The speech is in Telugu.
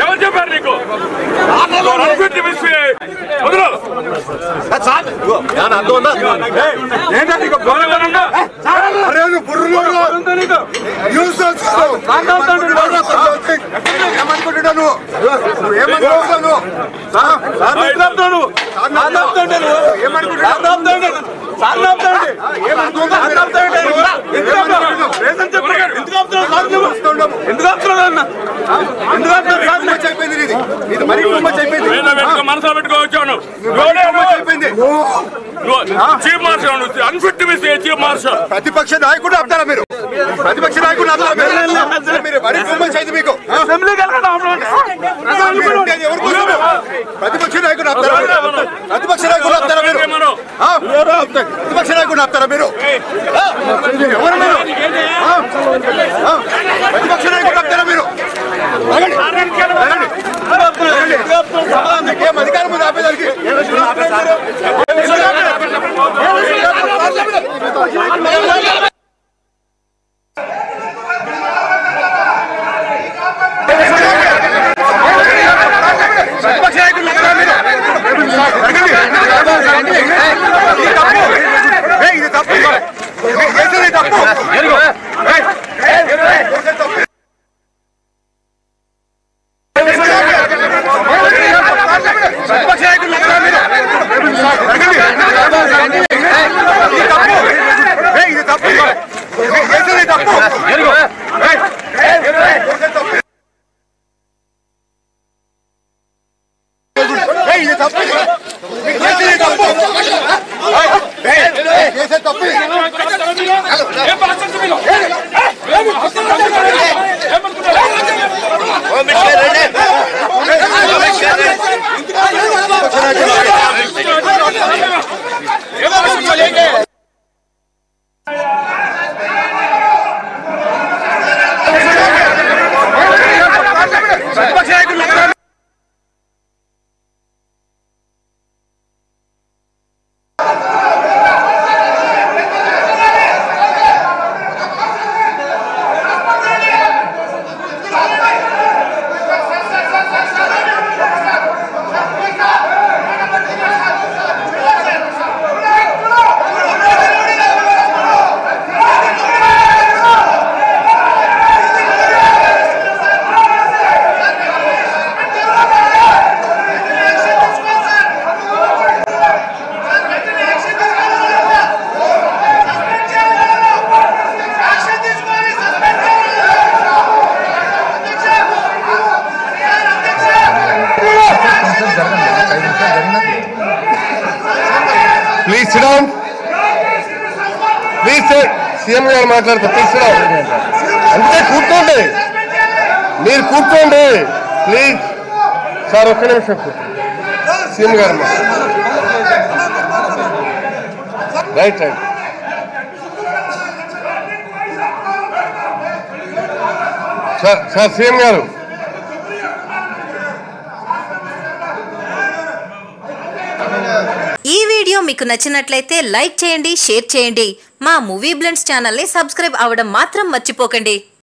ఎవరు చెప్పారు నీకు బుర్రలో న్యూస్ మనసులో అయిపోయింది. Chief marshal unfit miss chief marshal ప్రతిపక్ష నాయకుడు ఆపుతారా మీరు? ప్రతిపక్ష నాయకుడు ఆపుతారా మీరు? మీరు అయింది మీకు ఆ? మీరు ఉండేది ఎవరి కోసము? ప్రతిపక్ష నాయకుడు ఆపుతారా మీరు? ప్రతిపక్ష నాయకుడు ఆపుతారా మీరు ఆ? ప్రతిపక్ష నాయకుడు ఆపుతారా మీరు ఆ? ఎవరు మీరు ఆ? ఆ? ప్రతిపక్ష నాయకుడు ఆపుతారా మీరు ఆగండి. ఆగండి. ఆగండి. ఏం అధికారం ఉంది ఆపేదానికి ప్రతిపక్ష నాయకుడు ఆపుతారా మీరు? ఆగండి. ఇది తప్పు. ఏయ్, ఇది తప్పు. మీరు చేసేది తప్పు. ఏయ్, ఏయ్, చేసేది తప్పు. ప్రతిపక్ష నాయకుడు ఆపుతారా మీరు? ఆగండి. ఇది తప్పు. ఏయ్, ఇది తప్పు. మీరు చేసేది తప్పు. ఏయ్, చేసేది తప్పు. ఏయ్, ఇది తప్పు. మీరు చేసేది తప్పు. ఏయ్, ఏయ్, చేసేది తప్పు. ప్రతిపక్ష నాయకుడు ఆపుతారా? ప్లీజ్ సిడౌన్ ప్లీజ్ సీఎం గారు మాట్లాడతారు. ప్లీజ్ సిడౌన్ అందుకే కూర్చోండి. మీరు కూర్చోండి. ప్లీజ్ సార్ ఒక్క నిమిషం సీఎం గారు right right sir sir CM గారు. ఈ వీడియో మీకు నచ్చినట్లయితే లైక్ చేయండి షేర్ చేయండి. మా మూవీ బ్లెండ్స్ ఛానల్ని సబ్స్క్రైబ్ అవ్వడం మాత్రం మర్చిపోకండి.